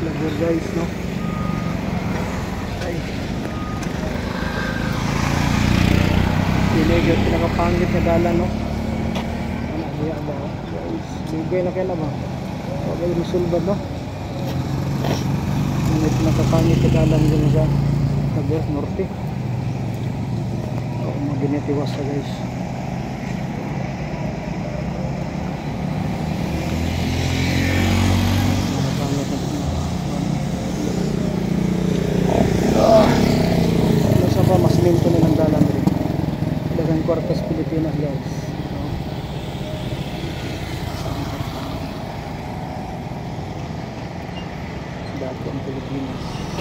Lagur guys, no? Ay. Pinigil, pinakapangit na dalan, no? Ano, hiya ba? oh? Guys, bigay na na ba? Huwag kayo musulbad, no? May pinakapangit na dalan dyan sa Lagur, Norte. Oo, mga ginitiwas na guys. ko mas minto nilang dalang rin dagang Corpus Pilipinas guys. Dagang Pilipinas.